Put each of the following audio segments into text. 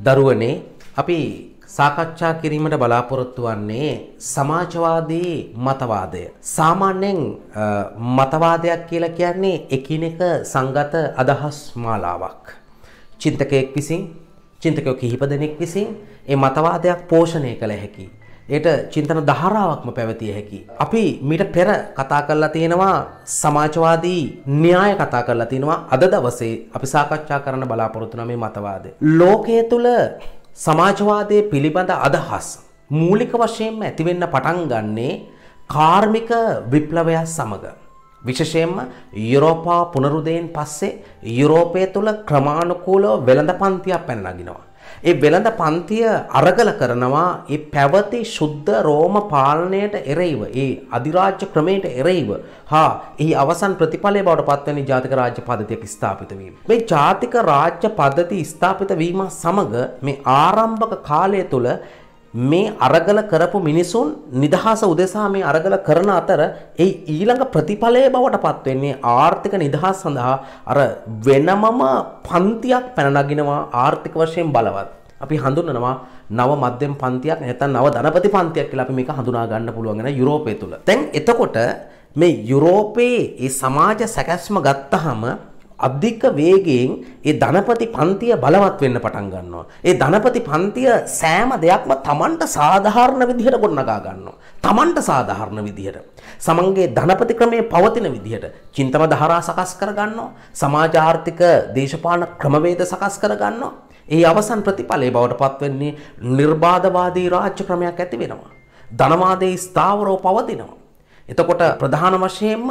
දරුවනේ අපි සාකච්ඡා කිරීමට බලාපොරොත්තු වන්නේ සමාජවාදී මතවාදය. සාමාන්‍යයෙන් අ, මතවාදයක් කියලා කියන්නේ එකිනෙක සංගත අදහස් මාලාවක්. චින්තකයෙක් විසින් චින්තකයෝ කිහිප දෙනෙක් විසින් ඒ මතවාදයක් පෝෂණය කළ හැකි. ඒට චින්තන ධාරාවක්ම පැවතිය හැකි. අපි මීට පෙර කතා කරලා තියෙනවා සමාජවාදී න්‍යාය කතා කරලා තියෙනවා අද දවසේ අපි සාකච්ඡා කරන්න බලාපොරොත්තු වෙන මේ මතවාදය. ලෝකයේ තුල සමාජවාදයේ පිළිබඳ අදහස් මූලික වශයෙන්ම ඇතිවෙන්න පටන් ගන්නේ කාර්මික විප්ලවය සමග. විශේෂයෙන්ම යුරෝපා පුනරුදයෙන් පස්සේ යුරෝපය තුළ ක්‍රමානුකූලව වෙළඳ පන්තියක් පැන නගිනවා. ඒ වෙළඳ පන්තිය අරගල කරනවා ඒ පැවති ශුද්ධ රෝම පාලනයට එරෙහිව ඒ අධිරාජ්‍ය ක්‍රමයට එරෙහිව හා එහි අවසන් ප්‍රතිඵලය බවට පත්වන ජාතික රාජ්‍ය පද්ධතියක් ස්ථාපිත වීම. මේ ජාතික රාජ්‍ය පද්ධති ස්ථාපිත වීම සමග මේ ආරම්භක කාලය තුළ මේ අරගල කරපු මිනිසුන් නිදහස උදෙසා මේ අරගල කරන අතර ඒ ඊළඟ ප්‍රතිඵලය බවට පත්වෙන්නේ ආර්ථික නිදහස් සඳහා අර වෙනමම පන්තියක් පැනනගිනවා ආර්ථික වශයෙන් බලවත්. අපි හඳුන්වනවා නව මධ්‍යම පන්තියක් නැත්නම් නව ධනපති පන්තියක් කියලා අපි මේක හඳුනා ගන්න පුළුවන් වෙන යුරෝපය තුල. දැන් එතකොට මේ යුරෝපයේ ඒ සමාජ සැකැස්ම ගත්තහම අධික වේගයෙන් ඒ ධනපති පන්තිය බලවත් වෙන්න පටන් ගන්නවා. ඒ ධනපති පන්තිය සෑම දෙයක්ම Tamanට සාධාරණ විදිහට ගොඩනගා ගන්නවා. Tamanට සාධාරණ විදිහට. සමන්ගේ ධනපති ක්‍රමයේ පවතින විදිහට චින්තන ධාරා සකස් කර ගන්නවා. සමාජ ආර්ථික දේශපාලන ක්‍රමවේද සකස් කර ගන්නවා. ඒ අවසන් ප්‍රතිඵලය බවට පත්වෙන්නේ නිර්බාධවාදී රාජ්‍ය ක්‍රමයක් ඇති වෙනවා. ධනවාදයේ ස්ථාවරව පවතිනවා. එතකොට ප්‍රධාන වශයෙන්ම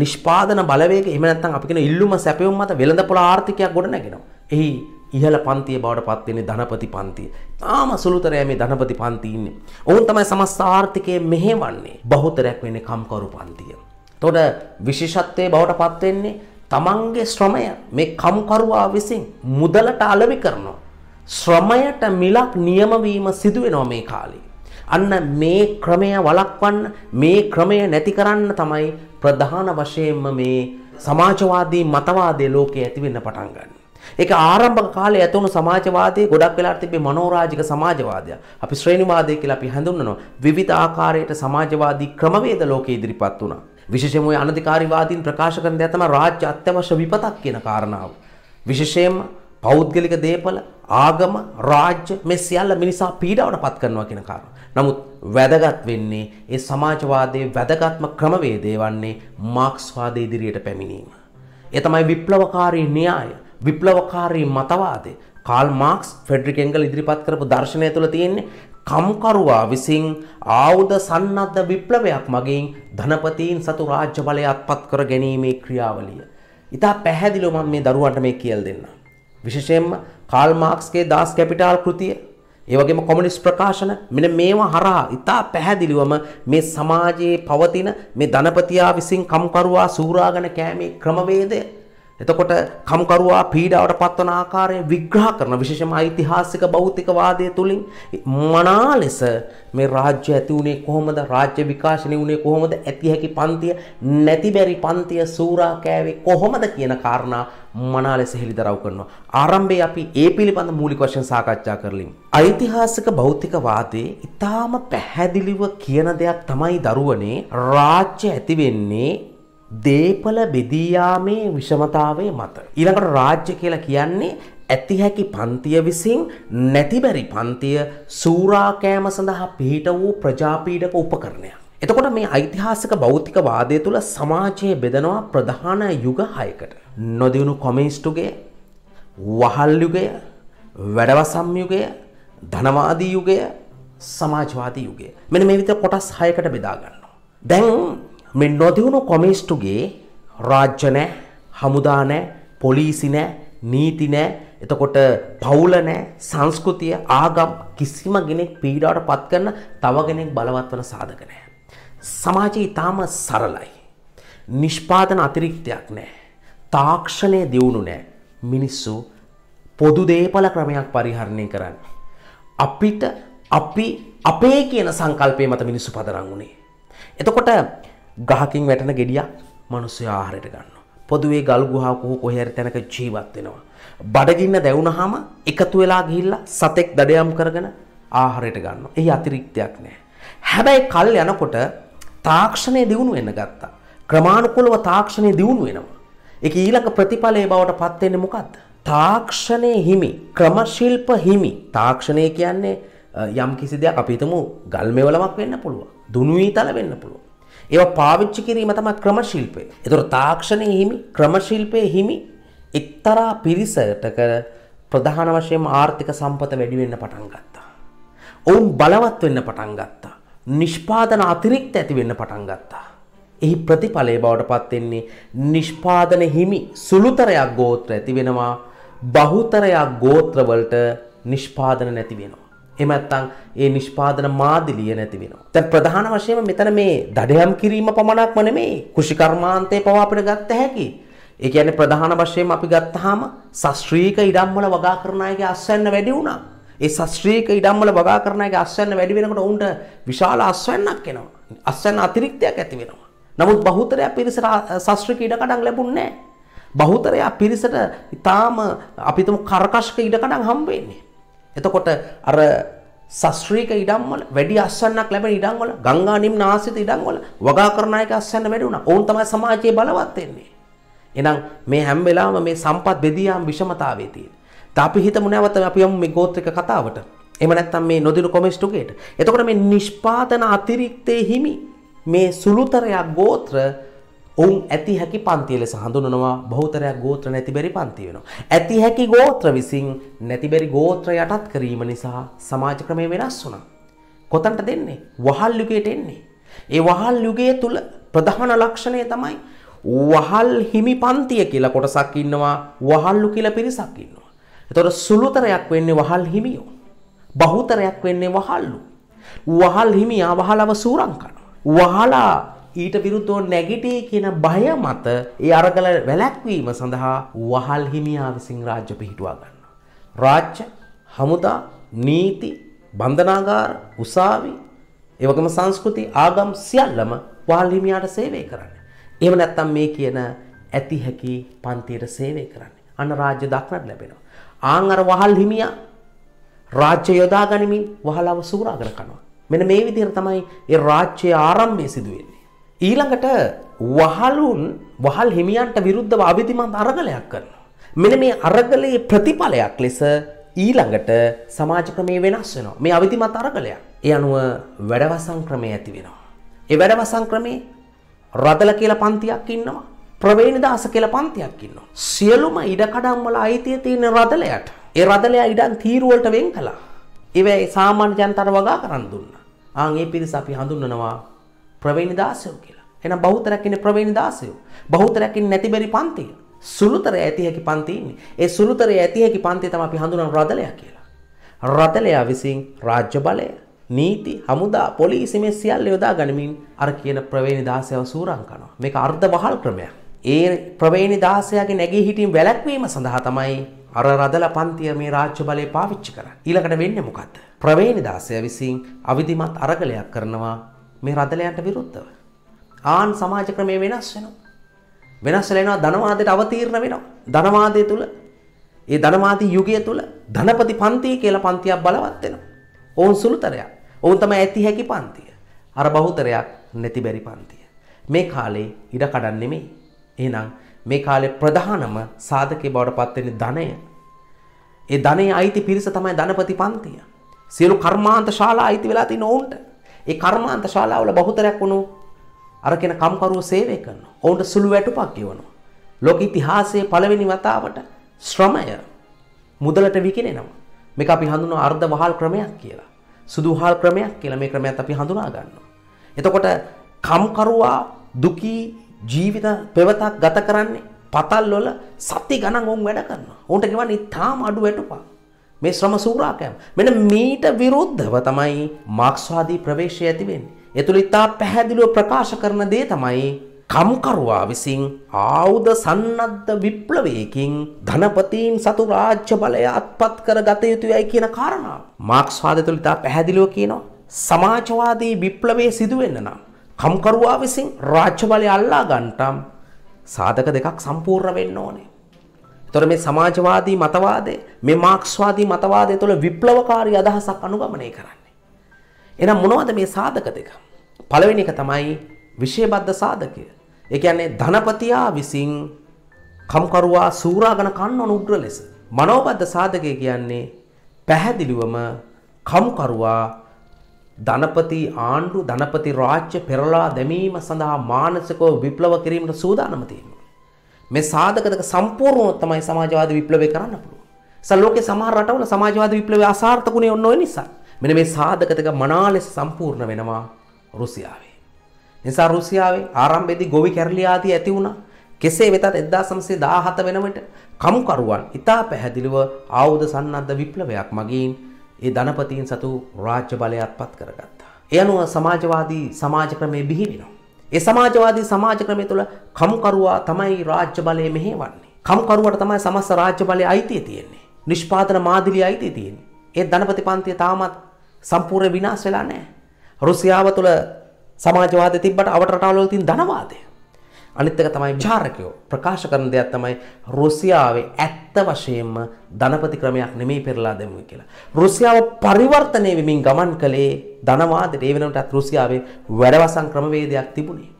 නිෂ්පාදන බලවේග එහෙම නැත්නම් අපි කියන ඉල්ලුම සැපයුම් මත වෙළඳපොළ ආර්ථිකයක් ගොඩනගෙනවා. එහි ඉහළ පන්තිය බවට පත් වෙන්නේ ධනපති පන්තිය. තාම සුළුතරය මේ ධනපති පන්ති ඉන්නේ. ඔවුන් තමයි සමස්ත ආර්ථිකය මෙහෙවන්නේ. බහුතරයක් වෙන්නේ කම්කරු පන්තිය. එතකොට විශේෂත්වයේ බවට පත් වෙන්නේ තමන්ගේ ශ්‍රමය මේ කම්කරුවා විසින් මුදලට අලෙවි කරනවා. ශ්‍රමයට මිලක් නියම වීම සිදු වෙනවා මේ කාලේ. අන්න මේ ක්‍රමය වළක්වන්න මේ ක්‍රමය නැති කරන්න තමයි ප්‍රධාන වශයෙන්ම මේ සමාජවාදී මතවාදයේ ලෝකයේ ඇති වෙන්න පටන් ගන්න. ඒක ආරම්භක කාලේ ඇතුණු සමාජවාදයේ ගොඩක් වෙලාට තිබේ මනෝරාජික සමාජවාදය. අපි ශ්‍රේණිවාදය කියලා අපි හඳුන්වනවා. විවිධ ආකාරයට සමාජවාදී ක්‍රමවේද ලෝකයේ ඉදිරිපත් වුණා. විශේෂයෙන්ම ඔය අනධිකාරීවාදීන් ප්‍රකාශ කරන දේ තමයි රාජ්‍ය අත්‍යවශ්‍ය විපතක් කියන කාරණාව. විශේෂයෙන්ම පෞද්ගලික දේපල ආගම රාජ්‍ය මේ සියල්ල මිනිසා පීඩාවට පත් කරනවා කියන කාරණා. නමුත් වැදගත් වෙන්නේ ඒ සමාජවාදයේ වැදගත්ම ක්‍රමවේදය වන්නේ මාක්ස්වාදයේ ඉදිරියට පැමිණීම. ඒ තමයි විප්ලවකාරී න්‍යාය, විප්ලවකාරී මතවාදය. කාල් මාක්ස් ෆෙඩරික් එංගල් ඉදිරිපත් කරපු දර්ශනය තුළ තියෙන්නේ කම්කරුවා විසින් ආයුධ සන්නද්ධ විප්ලවයක් මගින් ධනපතීන් සතු රාජ්‍ය බලය අත්පත් කර ගැනීමේ ක්‍රියාවලිය. ඉතා පැහැදිලිව මම මේ දරුවන්ට මේ කියලා දෙන්නම්. විශේෂයෙන්ම කාල් මාක්ස්ගේ දාස් කැපිටාල් කෘතිය ඒ වගේම කොමියුනිස්ට් ප්‍රකාශන මෙන්න මේවා හරහා ඉතා පැහැදිලිවම මේ සමාජයේ පවතින මේ ධනපතියා විසින් කම්කරුවා සූරාගෙන කෑමේ ක්‍රමවේදය එතකොට කම්කරුවා පීඩාවට පත්වන ආකාරය විග්‍රහ කරන විශේෂම ඓතිහාසික භෞතිකවාදය තුලින් මනා ලෙස මේ රාජ්‍ය ඇති වුණේ කොහොමද? රාජ්‍ය විකාශනය වුණේ කොහොමද? ඇති හැකි පන්තිය නැති බැරි පන්තිය සූරා කෑවේ කොහොමද කියන කාරණා මනා ලෙස හෙළිදරව් කරනවා. ආරම්භයේ අපි ඒ පිළිබඳ මූලික වශයෙන් සාකච්ඡා කරලිමු. ඓතිහාසික භෞතිකවාදයේ ඊටාම පැහැදිලිව කියන දෙයක් තමයි දරුවනේ. රාජ්‍ය ඇති වෙන්නේ දේපල බෙදී යාමේ විෂමතාවයේ මත. ඊළඟට රාජ්‍ය කියලා කියන්නේ ඇති හැකි පන්තිය විසින් නැති බැරි පන්තිය සූරා කෑම සඳහා පිහිට වූ ප්‍රජාපීඩක උපකරණයක්. එතකොට මේ ඓතිහාසික භෞතික වාදය තුළ සමාජයේ බෙදනවා ප්‍රධාන යුග හයකට. නොදියුණු කොමියුනිස්ටුගේ, වහල් යුගය, වැඩවසම් යුගය, ධනවාදී යුගය, සමාජවාදී යුගය. මෙන්න මේ විදිහට කොටස් හයකට බෙදා ගන්නවා. දැන් මේ නොදියුණු කොමිස්ටුගේ රාජ්‍ය නෑ හමුදා නෑ පොලිසි නෑ නීති නෑ එතකොට පවුල නෑ සංස්කෘතිය ආගම් කිසිම කෙනෙක් පීඩාවට පත් කරන තව කෙනෙක් බලවත් වන සාධක නෑ. සමාජයේ ඊටාම සරලයි. නිෂ්පාදන අතිරික්තයක් නෑ. තාක්ෂණය දියුණු නෑ. මිනිස්සු පොදු දේපල ක්‍රමයක් පරිහරණය කරන්න. අපිට අපි අපේ කියන සංකල්පය මත මිනිස්සු පදරං වුණේ. එතකොට ගහකින් වැටෙන ගෙඩියක් මිනිස්සු ආහාරයට ගන්නවා. පොදුවේ ගල් ගුහාවක හෝ කොහේ හරි තැනක ජීවත් වෙනවා. බඩගින්න දැවුනහම එකතු වෙලා ගිහිල්ලා සතෙක් දඩයම් කරගෙන ආහාරයට ගන්නවා. එහි අතිරික්තයක් නැහැ. හැබැයි කල් යනකොට තාක්ෂණය දියුණු වෙන්න ගත්තා. ක්‍රමානුකූලව තාක්ෂණය දියුණු වෙනවා. ඒක ඊළඟ ප්‍රතිඵලයේ බවට පත් වෙන්නේ මොකද්ද? තාක්ෂණයේ හිමි, ක්‍රමශිල්ප හිමි. තාක්ෂණය කියන්නේ යම් කිසි දෙයක් අපි හිතමු ගල් මෙවලමක් වෙන්න පුළුවන්. දුනු ඊතල වෙන්න පුළුවන්. ඒවා පාවිච්චි කිරීම තමයි ක්‍රමශිල්පය. ඒතර තාක්ෂණයේ හිමි, ක්‍රමශිල්පයේ හිමි එක්තරා පිරිසටක ප්‍රධාන වශයෙන් ආර්ථික සම්පත වැඩි වෙන්න පටන් ගත්තා. ඔවුන් බලවත් වෙන්න පටන් ගත්තා. නිෂ්පාදන අතිරික්ත ඇති වෙන්න පටන් ගත්තා. එහි ප්‍රතිඵලය බවට පත් වෙන්නේ නිෂ්පාදන හිමි සුළුතරයක් ගෝත්‍ර ඇති වෙනවා බහුතරයක් ගෝත්‍රවලට නිෂ්පාදන නැති වෙනවා. එහෙම නැත්නම් ඒ නිෂ්පාදන මාදිලිය නැති වෙනවා. දැන් ප්‍රධාන වශයෙන්ම මෙතන මේ දඩයම් කිරීම පමණක්ම නෙමෙයි කුෂිකර්මාන්තේ පවා අපිට ගත්ත හැකි. ඒ කියන්නේ ප්‍රධාන වශයෙන්ම අපි ගත්තාම ශාස්ත්‍රීය ඉඩම් වල වගා කරන අයගේ අස්වැන්න වැඩි වුණා. ඒ ශාස්ත්‍රීය ඉඩම් වල වගා කරන අයගේ අස්වැන්න වැඩි වෙනකොට උන්ට විශාල අස්වැන්නක් එනවා. අස්වැන්න අතිරික්තයක් ඇති වෙනවා. නමුත් බහුතරයක් පිරිසට ශාස්ත්‍රීය ඉඩකඩම් ලැබුණේ නැහැ. බහුතරයක් පිරිසට ඊටාම අපිටම කර්කශක ඉඩකඩම් හම්බ වෙන්නේ. එතකොට අර ශාස්ත්‍රීය ඉඩම් වල වැඩි අස්වැන්නක් ලැබෙන ඉඩම් වල ගංගා නිම්න ආශ්‍රිත ඉඩම් වල වගා කරන අයගේ අස්වැන්න වැඩි වුණා. ඕන් තමයි සමාජයේ බලවත් වෙන්නේ. එහෙනම් මේ හැම වෙලාවම මේ සම්පත් බෙදියාම් විෂමතාවයේ තියෙන. අපි හිතමු නැවත අපි යමු මේ ගෝත්‍රික කතාවට. එහෙම නැත්නම් මේ නොදිනු කොමෙස් ටුගේට. එතකොට මේ නිෂ්පාදන අතිරික්තයේ හිමි මේ සුළුතරයක් ගෝත්‍ර ඔවුන් ඇති හැකි පන්තිය ලෙස හඳුනනවා බහුතරයක් ගෝත්‍ර නැතිබැරි පන්ති වෙනවා. ඇති හැකි ගෝත්‍ර විසින් නැතිබැරි ගෝත්‍ර යටත් කිරීම නිසා සමාජ ක්‍රමය වෙනස් වුණා. කොතනට දෙන්නේ? වහල් යුගයට එන්නේ. ඒ වහල් යුගය තුල ප්‍රධාන ලක්ෂණය තමයි වහල් හිමි පන්තිය කියලා කොටසක් ඉන්නවා වහල්ලු කියලා පිරිසක් ඉන්නවා. එතකොට සුළුතරයක් වෙන්නේ වහල් හිමියෝ. බහුතරයක් වෙන්නේ වහල්ලු. වහල් හිමියා වහලව සූරම් කරනවා. වහලා ඊට විරුද්ධව නැගිටී කියන බය මත ඒ අරගල වැළැක්වීම සඳහා වහල් හිමියා විසින් රාජ්‍ය පිහිටුවා ගන්නවා. රාජ්‍ය, හමුදා, නීති, බන්ධනාගාර, උසාවි, ඒ වගේම සංස්කෘති, ආගම් සියල්ලම වහල් හිමියාට සේවය කරන්නේ. එහෙම නැත්නම් මේ කියන ඇති හැකි පන්තියට සේවය කරන්නේ. අන්න රාජ්‍ය දක්නට ලැබෙනවා. ආන් අර වහල් හිමියා රාජ්‍ය යොදා ගනිමින් වහලව සූරාගෙන කරනවා. මෙන්න මේ විදිහට තමයි ඒ රාජ්‍යයේ ආරම්භය සිදු වෙන්නේ. ඊළඟට වහලුන් වහල් හිමියන්ට විරුද්ධව අවිධිමත් අරගලයක් කරනවා. මෙන්න මේ අරගලයේ ප්‍රතිඵලයක් ලෙස ඊළඟට සමාජ ක්‍රමය වෙනස් වෙනවා. මේ අවිධිමත් අරගලයක්. ඒ අනුව වැඩවසම් ක්‍රමය ඇති වෙනවා. ඒ වැඩවසම් ක්‍රමේ රදල කියලා පන්තියක් ඉන්නවා. ප්‍රවේණිදාස කියලා පන්තියක් ඉන්නවා. සියලුම ඉඩකඩම් වල අයිතිය තියෙන රදලයට. ඒ රදලයා ඉඩම් තීරු වලට වෙන් කළා. ඒවැයි සාමාන්‍ය ජනතාවට වගා කරන් දුන්නා. ආන් ඒ පිරිස අපි හඳුන්වනවා ප්‍රවේණිදාසයෝ කියලා. එහෙනම් බහුතරයක් ඉන්නේ ප්‍රවේණිදාසයෝ. බහුතරයක් ඉන්නේ නැතිබරි පන්තිය. සුළුතර ඇති හැකි පන්ති ඉන්නේ. ඒ සුළුතරේ ඇති හැකි පන්තිය තමයි අපි හඳුනන රදලයා කියලා. රදලයා විසින් රාජ්‍ය බලය නීති හමුදා පොලිසි මේ සියල්ල යොදා ගනිමින් අර කියන ප්‍රවේණි දාසයව සූරං කරනවා. මේක අර්ධ වහල් ක්‍රමයක්. ඒ ප්‍රවේණි දාසයාගේ නැගී හිටීම වැළැක්වීම සඳහා තමයි අර රදල පන්තිය මේ රාජ්‍ය බලය පාවිච්චි කරන්නේ. ඊළඟට වෙන්නේ මොකද්ද? ප්‍රවේණි දාසයා විසින් අවිධිමත් අරගලයක් කරනවා මේ රදලයන්ට විරුද්ධව. ආන් සමාජ ක්‍රමය වෙනස් වෙනවා. වෙනස් වෙලා එනවා ධනවාදයට අවතීර්ණ වෙනවා. ධනවාදය තුල ඒ ධනවාදී යුගය තුල ධනපති පන්තිය කියලා පන්තියක් බලවත් වෙනවා. ඔවුන් සුළුතරයක්. ඔවුන් තමයි ඇති හැකි පන්තිය. අර බහුතරයක් නැති බැරි පන්තිය. මේ කාලේ ඉඩ කඩන් නෙමෙයි. එහෙනම් මේ කාලේ ප්‍රධානම සාධකයේ බවට පත් වෙන්නේ ධනය. ඒ ධනයේ අයිති පිරිස තමයි ධනපති පන්තිය. සියලු කර්මාන්ත ශාලා අයිති වෙලා තියෙන ඔවුන්ට. ඒ කර්මාන්ත ශාලාවල බහුතරයක් වුණු අර කියන කම්කරුවෝ සේවය කරනවා. ඔවුන්ට සුළු වැටුපක් ගෙවනවා. ලෝක ඉතිහාසයේ පළවෙනි වතාවට ශ්‍රමය මුදලට විකිනෙනවා. මේක අපි හඳුන්වන අර්ධ වහල් ක්‍රමයක් කියලා. සුදු වහල් ක්‍රමයක් කියලා මේ ක්‍රමයක් අපි හඳුනා ගන්නවා. එතකොට කම්කරුවා දුකී ජීවිත පෙවතක් ගත කරන්නේ පතල් වල සති ගණන් වුන් වැඩ කරනවා. උන්ට ගෙවන්නේ තාම අඩු වැටුපක්. මේ ශ්‍රම සූරාකෑම. මෙන්න මීට විරුද්ධව තමයි මාක්ස්වාදී ප්‍රවේශය ඇති වෙන්නේ. ඒ තුල ඉතා පැහැදිලිව ප්‍රකාශ කරන දේ තමයි කම්කරුවා විසින් ආයුධ සන්නද්ධ විප්ලවයකින් ධනපතීන් සතු රාජ්‍ය බලය අත්පත් කර ගත යුතුයයි කියන කාරණාව. මාක්ස්වාද තුළ ඉතා පැහැදිලිව කියනවා. සමාජවාදී විප්ලවයේ සිදුවෙන්න නම් කම්කරුවා විසින් රාජ්‍ය බලය අල්ලා ගන්නටම් සාධක දෙකක් සම්පූර්ණ වෙන්න ඕනේ. එතකොට මේ සමාජවාදී මතවාදය මේ මාක්ස්වාදී මතවාදය තුළ විප්ලවකාරී අදහසක් අනුගමනය කරන්නේ. එහෙනම් මොනවද මේ සාධක දෙක? පළවෙනි එක තමයි විෂයබද්ධ සාධකය. ඒ කියන්නේ ධනපතියා විසින් කම්කරුවා සූරාගෙන කන්න ඕන උග්‍ර ලෙස. මනෝබද්ධ සාධකය කියන්නේ පැහැදිලිවම කම්කරුවා ධනපති ආණ්ඩු ධනපති රාජ්‍ය පෙරලා දැමීම සඳහා මානසිකව විප්ලව කිරීමට සූදානම තියෙනවා. මේ සාධක දෙක සම්පූර්ණව තමයි සමාජවාදී විප්ලවය කරන්න පුළුවන්. සල් ලෝකේ සමහර රටවල සමාජවාදී විප්ලවය අසාර්ථකුනේ ඔන්න ඔය නිසා. මෙන්න මේ සාධක දෙක මනා ලෙස සම්පූර්ණ වෙනවා රුසියාවේ. නිසා රුසියාවේ ආරම්භයේදී ගොවි කැරලි ආදී ඇති වුණා. කෙසේ වෙතත් 1917 වෙනකොට කමුකරුවන් ඉතා පැහැදිලිව ආයුධ සන්නද්ධ විප්ලවයක් මගින් ඒ ධනපතීන් සතු රාජ්‍ය බලයත් පත් කරගත්තා. ඒ අනුව සමාජවාදී සමාජ ක්‍රමය බිහි වෙනවා. ඒ සමාජවාදී සමාජ ක්‍රමය තුළ කමුකරුවා තමයි රාජ්‍ය බලය මෙහෙවන්නේ. කමුකරුවට තමයි සමස්ත රාජ්‍ය බලය අයිතිය තියෙන්නේ. නිෂ්පාදන මාදිලිය අයිතිය තියෙන්නේ. ඒ ධනපති පන්තිය තාමත් සම්පූර්ණ විනාශ වෙලා නැහැ. රුසියාව තුළ සමාජවාදය තිබ්බට අවට රටවල් තියෙන ධනවාදය. අනිත් එක තමයි විචාරකයෝ ප්‍රකාශ කරන දෙයක් තමයි රුසියාවේ ඇත්ත වශයෙන්ම ධනපති ක්‍රමයක් නෙමෙයි පෙරලා දෙමුයි කියලා. රුසියාව පරිවර්තනය වෙමින් ගමන් කළේ ධනවාදයට. ඒ වෙනකොටත් රුසියාවේ වැඩවසම් ක්‍රමවේදයක් තිබුණේ.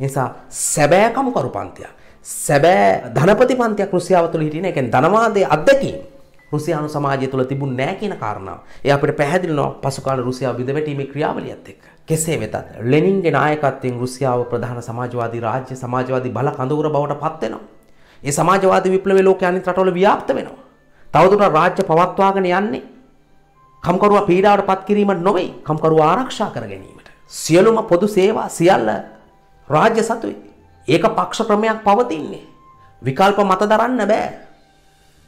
නිසා සැබෑ කමුකරු පන්තියක් සැබෑ ධනපති පන්තියක් රුසියාව තුළ හිටියේ නැහැ. ඒ කියන්නේ ධනවාදයේ අත්දැකීම් රුසියානු සමාජය තුළ තිබුණ නෑ කියන කාරණාව. ඒ අපිට පැහැදිලිනවා පසු කාල රුසියාව බිඳවැටීමේ ක්‍රියාවලියත් එක්ක. කෙසේ වෙතත් ලෙනින්ගේ නායකත්වයෙන් රුසියාව ප්‍රධාන සමාජවාදී රාජ්‍ය සමාජවාදී බල කඳවුර බවට පත් වෙනවා. ඒ සමාජවාදී විප්ලවයේ ලෝකයේ අනිත් රටවල ව්‍යාප්ත වෙනවා. තවදුරටත් රාජ්‍ය පවත්වාගෙන යන්නේ කම්කරුවා පීඩාවට පත් කිරීමට නොවේ කම්කරුවා ආරක්ෂා කර ගැනීමට. සියලුම පොදු සේවා සියල්ල රාජ්‍ය සතුයි. ඒක පක්ෂ ක්‍රමයක් පවතින්නේ. විකල්ප මත දරන්න බෑ.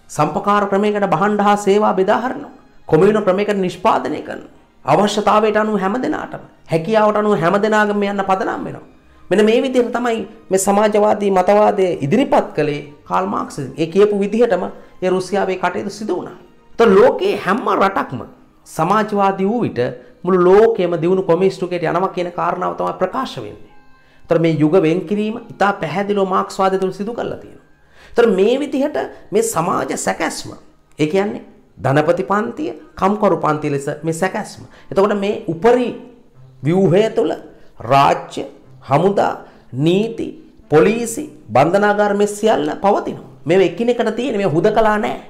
සම්පකාර ක්‍රමයකට බහණ්ඩ හා සේවා බෙදා හරිනවා. කොමියුන ක්‍රමයකට නිෂ්පාදනය කරනවා. අවශ්‍යතාවයට අනුව හැම දෙනාටම හැකියාවට අනුව හැම දෙනාගම යන්න පදනම් වෙනවා. මෙන්න මේ විදිහට තමයි මේ සමාජවාදී මතවාදය ඉදිරිපත් කළේ කාල් මාක්ස්. ඒ කියපු විදිහටම ඒ රුසියාවේ කටයුතු සිදු වුණා. તો ලෝකේ හැම රටක්ම සමාජවාදී වූ විට මුළු ලෝකෙම දියුණු කොමියුනිස්ටුකයට යනවා කියන කාරණාව තමයි ප්‍රකාශ වෙන්නේ. ඒතර මේ යුග වෙන් කිරීම ඉතා පැහැදිලිව මාක්ස්වාදය තුළ සිදු කරලා තියෙනවා. ඒතර මේ විදිහට මේ සමාජ සැකැස්ම ඒ කියන්නේ ධනපති පන්තිය කම්කරු පන්තිය ලෙස මේ සැකැස්ම. එතකොට මේ උපරි ව්‍යූහය තුළ රාජ්‍ය, හමුදා, නීති, පොලිසි, බන්ධනාගාර මේ සියල්ල පවතිනවා. මේ එකිනෙකට තියෙන මේ හුදකලා නැහැ.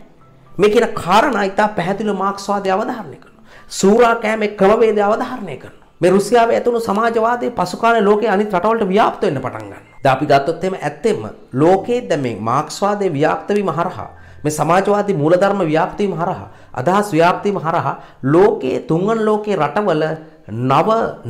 මේ කියන කාරණා ඉතා පැහැදිලිව මාක්ස්වාදය අවධාරණය කරනවා. සූරා කෑමේ ක්‍රමවේදය අවධාරණය කරනවා. මේ රුසියාවේ ඇතුණු සමාජවාදයේ පසු කාලේ ලෝකයේ අනිත් රටවලට ව්‍යාප්ත වෙන්න පටන් ගන්නවා. දැන් අපි ගත්තොත් එහෙම ඇත්තෙම ලෝකයේ දැන් මේ මාක්ස්වාදයේ ව්‍යාප්ත වීම හරහා මේ සමාජවාදී මූලධර්ම ව්‍යාප්ත වීම හරහා අදහස් ව්‍යාප්ත වීම හරහා ලෝකයේ තුන්වන ලෝකයේ රටවල නව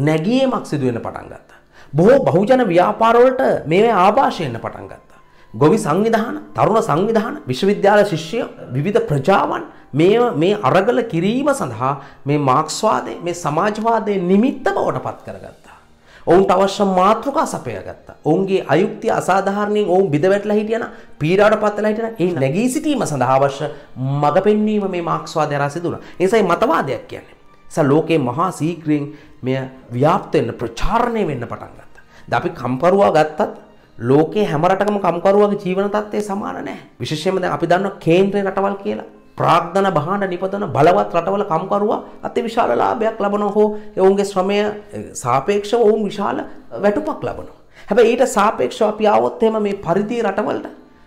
නැගීමක් සිදු වෙන්න පටන් ගත්තා. බොහෝ බහුජන ව්‍යාපාර වලට මේවේ ආభాෂය එන්න පටන් ගත්තා. ගොවි සංවිධාන, තරුණ සංවිධාන, විශ්වවිද්‍යාල ශිෂ්‍ය විවිධ ප්‍රජාවන් මේ මේ අරගල කිරීම සඳහා මේ මාක්ස්වාදයේ මේ සමාජවාදයේ නිමිත්ත බවට පත් කරගත්තා. ඔවුන්ට අවශ්‍ය මාතෘකා සපයාගත්තා. ඔවුන්ගේ අයුක්තිය අසාධාරණයෙන් ඔවුන් බිඳ වැටලා හිටියනම් පීඩාවට පත් වෙලා හිටියනම් ඒ නැගී සිටීම සඳහා අවශ්‍ය මඟ පෙන්වීම මේ මාක්ස්වාදය හරහා සිදු වුණා. ඒ නිසායි මතවාදයක් කියන්නේ. නිසා ලෝකේ මහා සීක්‍රයෙන් මෙය ව්‍යාප්ත වෙන්න ප්‍රචාරණය වෙන්න පටන් ගත්තා. දැන් අපි කම්කරුවා ගත්තත් ලෝකේ හැම රටකම කම්කරුවාගේ ජීවන තත්ත්වය සමාන නැහැ. විශේෂයෙන්ම දැන් අපි දන්නවා කේන්ද්‍රීය රටවල් කියලා. ප්‍රාග්ධන බහාණ්ඩ නිපදවන බලවත් රටවල කම්කරුවා අති විශාල ලාභයක් ලබනවා හෝ ඔවුන්ගේ ශ්‍රමය සාපේක්ෂව ඔවුන් විශාල වැටුපක් ලබනවා. හැබැයි ඊට සාපේක්ෂව අපි ආවොත් එහෙම මේ පරිධිය රටවලට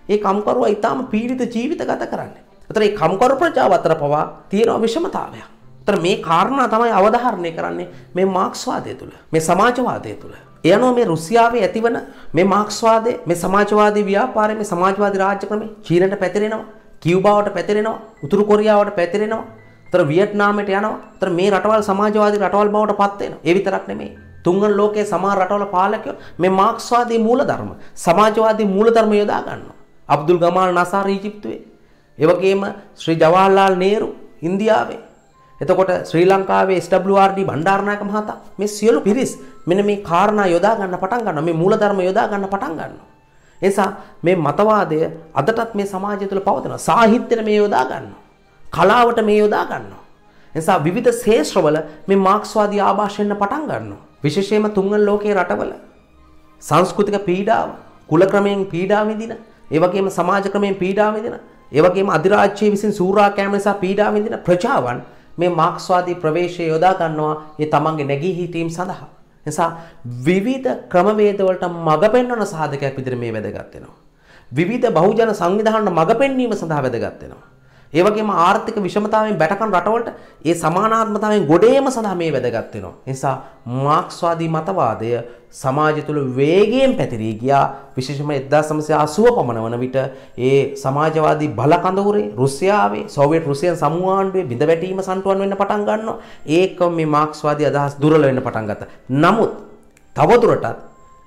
ඒ කම්කරුවා ඊටාම පීඩිත ජීවිත ගත කරන්නේ. ඒතර මේ කම්කරු ප්‍රජාව අතර පවා තියෙන විෂමතාවයක්. ඒතර මේ කාරණා තමයි අවධාරණය කරන්නේ මේ මාක්ස්වාදය තුළ, මේ සමාජවාදය තුළ. ඒ අනුව මේ රුසියාවේ ඇතිවන මේ මාක්ස්වාදය, මේ සමාජවාදී ව්‍යාපාරය, මේ සමාජවාදී රාජ්‍ය ක්‍රමය චීනට පැතිරෙනවා. කියවබාවට පැතිරෙනවා උතුරු කොරියාවට පැතිරෙනවා තර වියට්නාමයට යනවා තර මේ රටවල් සමාජවාදී රටවල් බවට පත් වෙනවා. ඒ විතරක් නෙමෙයි. තුන්වන ලෝකයේ සමහර රටවල පාලකයෝ මේ මාක්ස්වාදී මූලධර්ම සමාජවාදී මූලධර්ම යොදා ගන්නවා. අබ්දුල් ගමාල් නසාර් ඊජිප්තුවේ. ඒ වගේම ශ්‍රී ජවාහර්ලාල් නේරු ඉන්දියාවේ. එතකොට ශ්‍රී ලංකාවේ SWRD බණ්ඩාරනායක මහතා මේ සියලු පිරිස් මෙන්න මේ කාරණා යොදා ගන්න පටන් ගන්නවා. මේ මූලධර්ම යොදා ගන්න පටන් ගන්නවා. නිසා මේ මතවාදය අදටත් මේ සමාජය තුළ පවතිනවා. සාහිත්‍යයට මේ යොදා ගන්නවා. කලාවට මේ යොදා ගන්නවා. නිසා විවිධ ශේෂ්ත්‍රවල මේ මාක්ස්වාදී ආభాෂයෙන්ම පටන් ගන්නවා. විශේෂයෙන්ම තුන්වන ලෝකයේ රටවල සංස්කෘතික පීඩාව, කුල ක්‍රමයෙන් පීඩා විඳින, ඒ වගේම සමාජ ක්‍රමයෙන් පීඩා විඳින, ඒ වගේම අධිරාජ්‍යයේ විසින් සූරා කෑම නිසා පීඩා විඳින ප්‍රජාවන් මේ මාක්ස්වාදී ප්‍රවේශය යොදා ගන්නවා ඒ තමන්ගේ නැගී හිටීම සඳහා. නිසා විවිධ ක්‍රමවේද වලට මඟ පෙන්වන සාධකයක් විදිහට මේ වැදගත් වෙනවා. විවිධ බහුජන සංවිධානන මඟ පෙන්වීම සඳහා වැදගත් වෙනවා. ඒ වගේම ආර්ථික විෂමතාවයෙන් බැටකන් රටවලට ඒ සමානාත්මතාවයෙන් ගොඩේම සඳහා මේ වැදගත් වෙනවා. ඒ නිසා මාක්ස්වාදී මතවාදය සමාජය තුළ වේගයෙන් පැතිරී ගියා. විශේෂයෙන්ම 1980 පමණ වන විට ඒ සමාජවාදී බල කඳවුරේ රුසියාවේ සෝවියට් රුසියන් සමූහ ආණ්ඩුවේ බිඳ වැටීම සන්තුවන් වෙන්න පටන් ගන්නවා. ඒකම මේ මාක්ස්වාදී අදහස් දුර්වල වෙන්න පටන් ගත්තා. නමුත් තවදුරටත්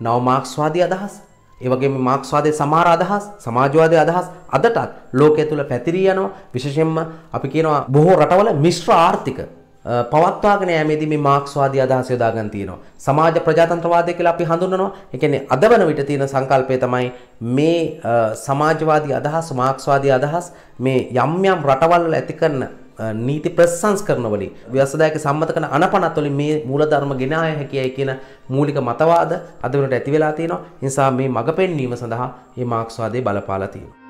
නව මාක්ස්වාදී අදහස් ඒ වගේම මාක්ස්වාදයේ සමහර අදහස් සමාජවාදයේ අදහස් අදටත් ලෝකයේ තුල පැතිරී යනවා විශේෂයෙන්ම අපි කියනවා බොහෝ රටවල මිශ්‍ර ආර්ථික පවත්වාගෙන යෑමේදී මේ මාක්ස්වාදී අදහස් යොදාගෙන තියෙනවා. සමාජ ප්‍රජාතන්ත්‍රවාදය කියලා අපි හඳුන්වනවා. ඒ කියන්නේ අද වන විට තියෙන සංකල්පය තමයි මේ සමාජවාදී අදහස් මාක්ස්වාදී අදහස් මේ යම් යම් රටවල් වල ඇති කරන නීති ප්‍රසංස්කරණ වලින් ව්‍යවසායක සම්මත කරන අනපනත් වලින් මේ මූලධර්ම ගෙන ආය හැකියයි කියන මූලික මතවාද අද වෙනට ඇති වෙලා තියෙනවා. ඒ නිසා මේ මඟ පෙන්වීම සඳහා මේ මාක්ස්වාදයේ බලපාලා තියෙනවා.